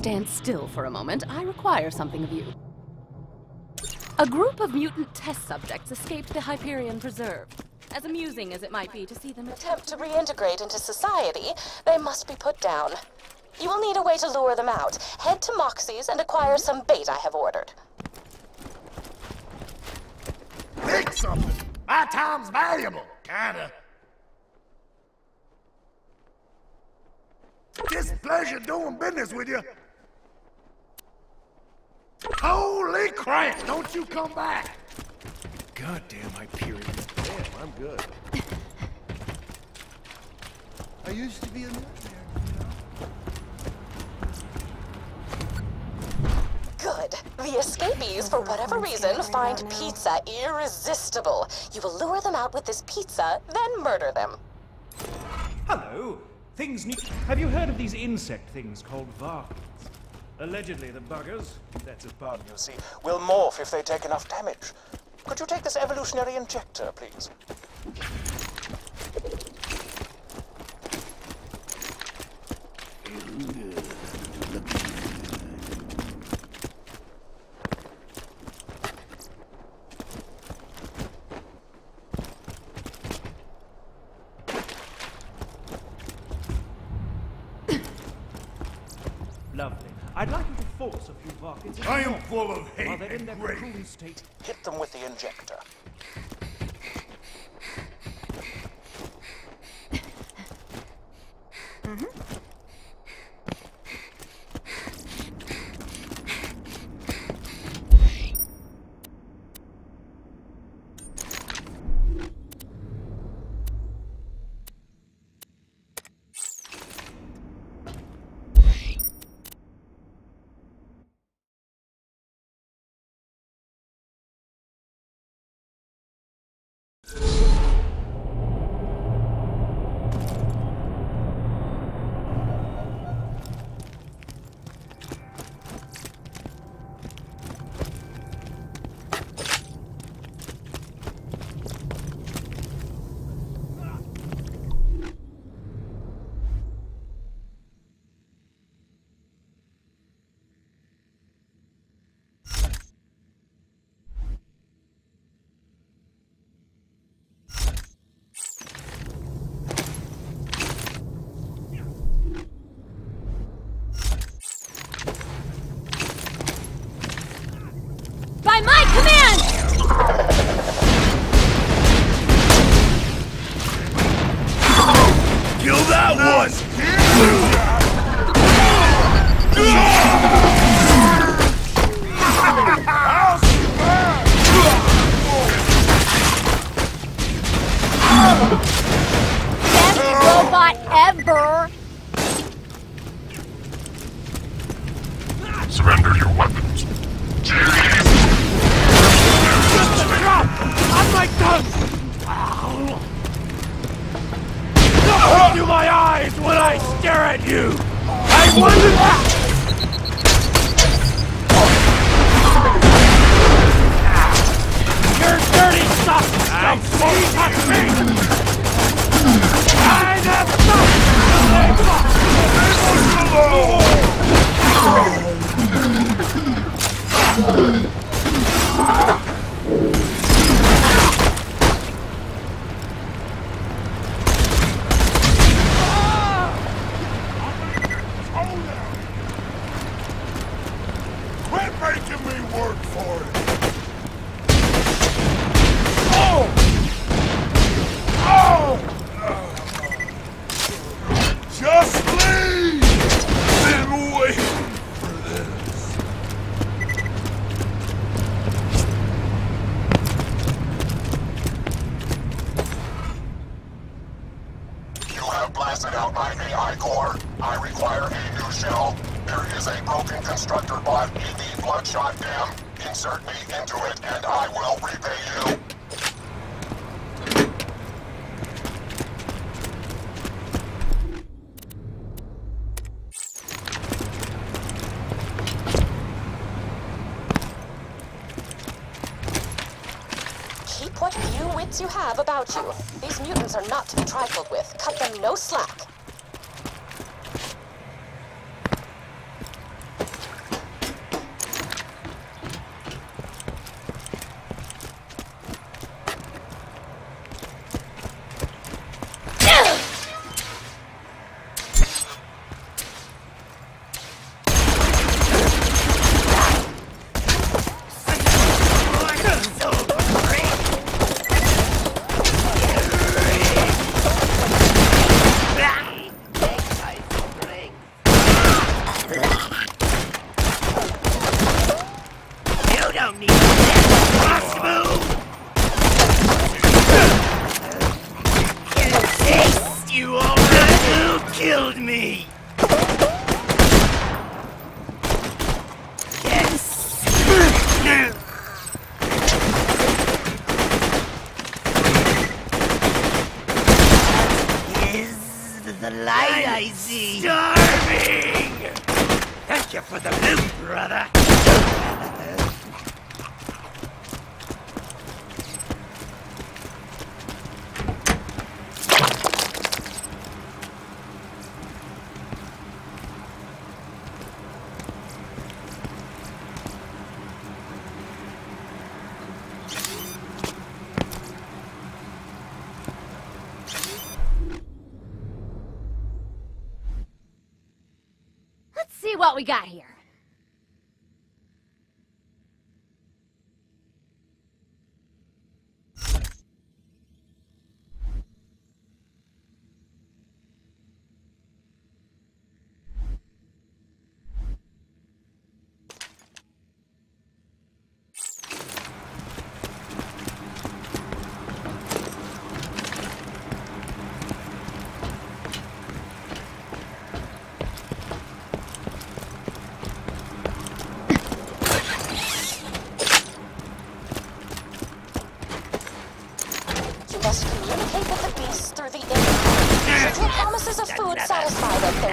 stand still for a moment. I require something of you. A group of mutant test subjects escaped the Hyperion Preserve. As amusing as it might be to see them attempt to reintegrate into society, they must be put down. You will need a way to lure them out. Head to Moxxi's and acquire some bait I have ordered. Take something. My time's valuable. Kinda. Displeasure doing business with you. Holy crap! Don't you come back! Goddamn Hyperion. Damn, I'm good. I used to be a nightmare, Good. The escapees, for whatever reason, find pizza irresistible. You will lure them out with this pizza, then murder them. Hello. Things need. Have you heard of these insect things called Varkids? Allegedly, the buggers, that's a pun, you'll see, will morph if they take enough damage. Could you take this evolutionary injector, please? Lovely. I'd like you to force a few Varkids. into I am full of hate and rage. hit them with the injector. Surrender your weapons. I'm like! Look into my eyes when I stare at you! I wonder... You're dirty stuff! Don't touch me! I have stuff! Quit making me work for it! Oh! Oh! Just leave! Been waiting for this. You have blasted out my AI core. I require a new shell. There is a broken constructor bot in the Bloodshot Dam. Insert me into it, and I will repay you. Keep what few wits you have about you. These mutants are not to be trifled with. Cut them no slack.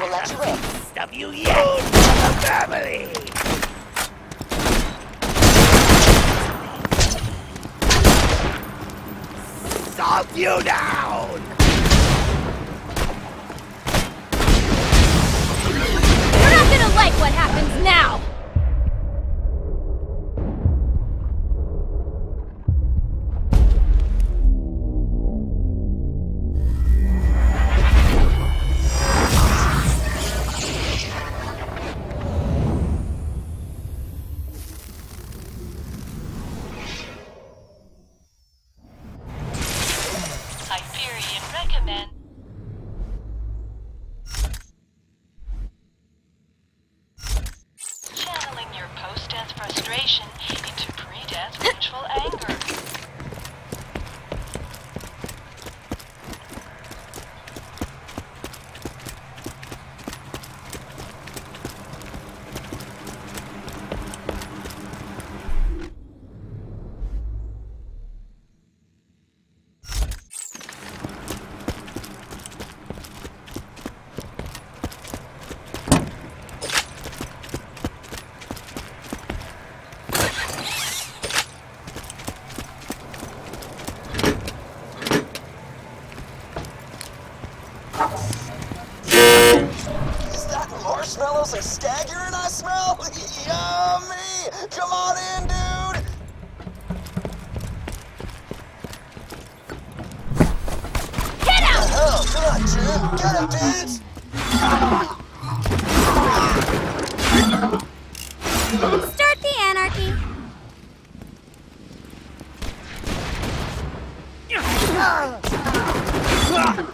Will let you in. Stuff you yet the family. Stop you down! You're not gonna like what happens now! That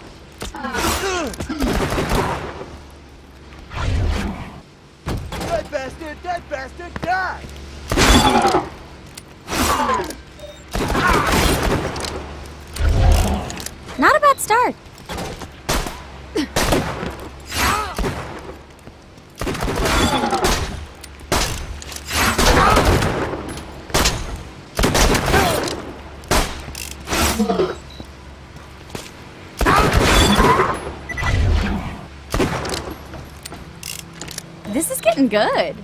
bastard, that bastard died! Not a bad start. This is getting good.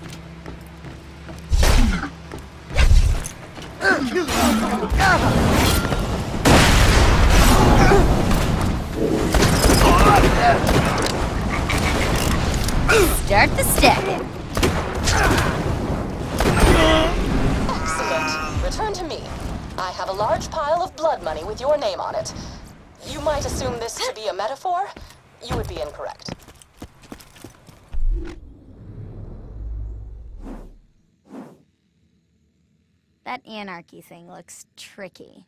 Start the stacking. Excellent. Return to me. I have a large pile of blood money with your name on it. You might assume this to be a metaphor. You would be incorrect. That anarchy thing looks tricky.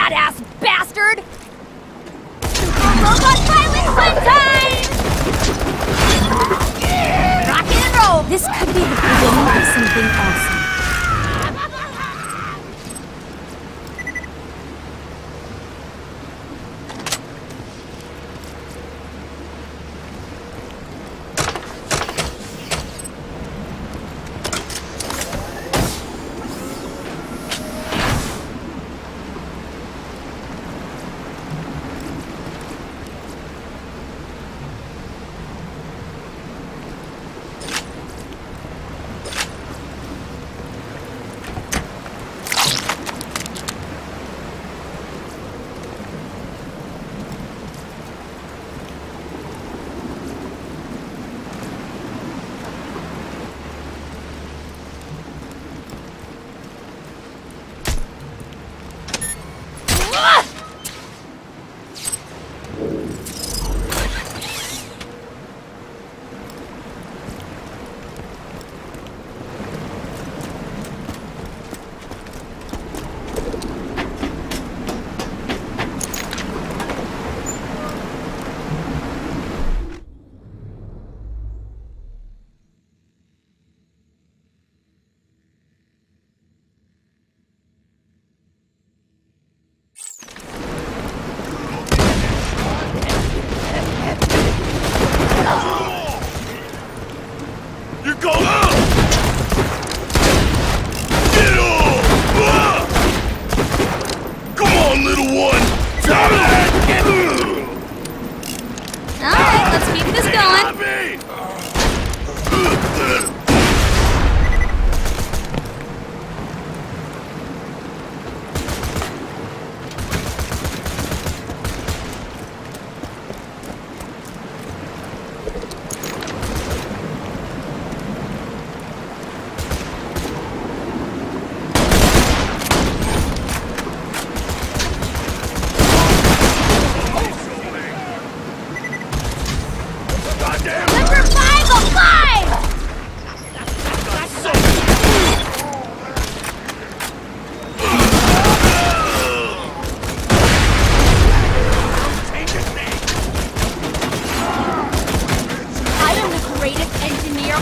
badass bastard! Time! Rock and roll! This could be the beginning of something awesome.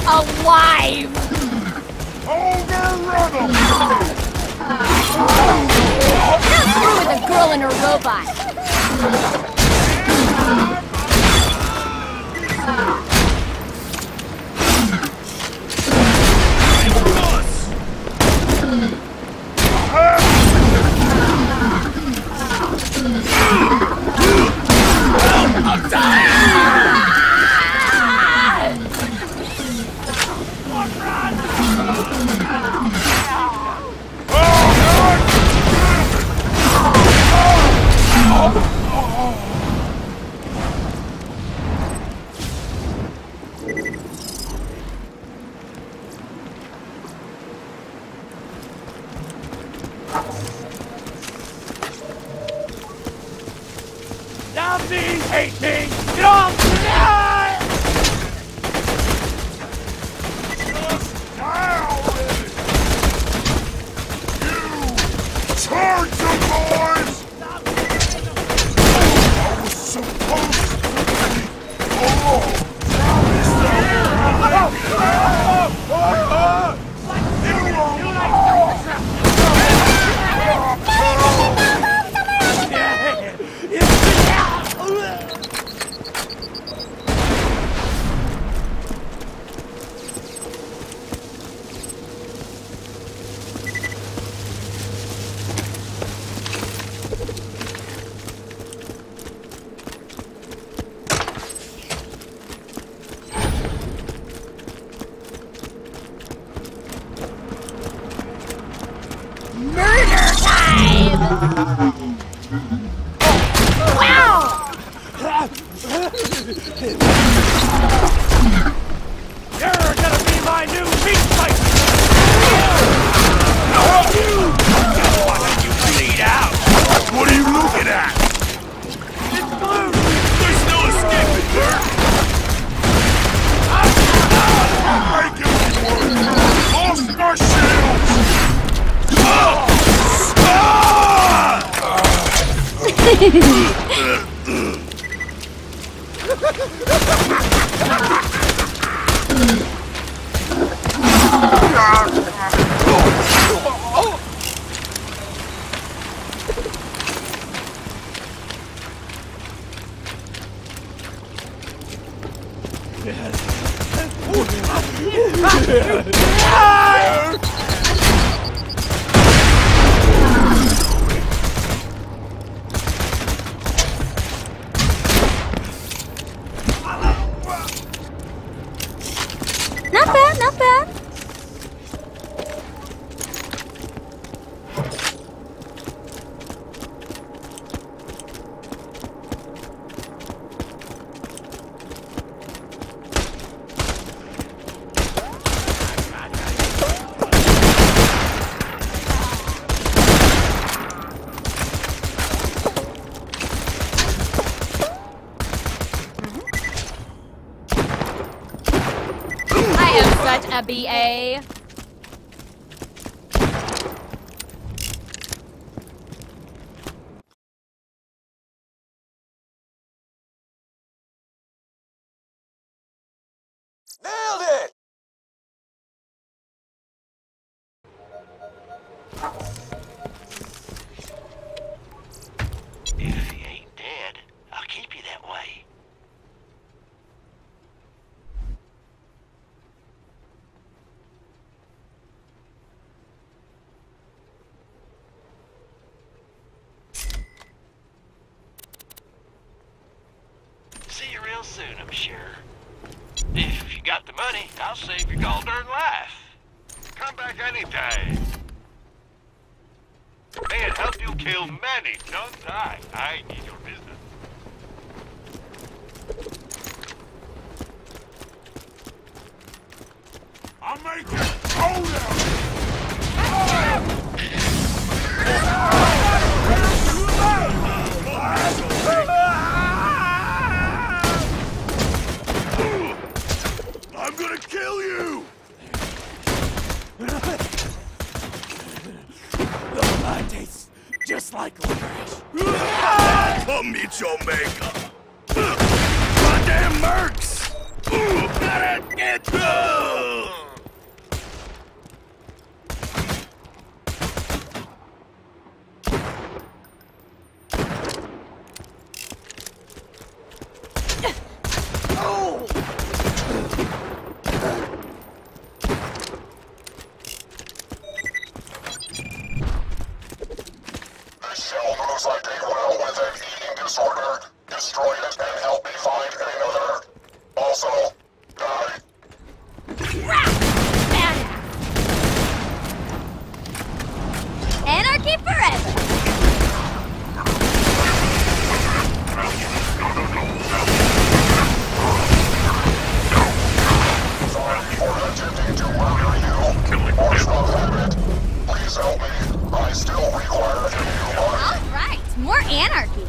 alive! Overrun him! Not through with a girl and her robot! Nazis hate me! gonna be a? soon, I'm sure. If you got the money, I'll save your gold darn life. Come back anytime. it help you kill many, don't I? I need your business. I'll make you colder! Oh! likely. Come meet your maker. Goddamn mercs! Ooh, anarchy.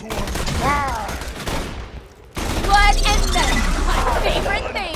Blood and metal, my favorite thing!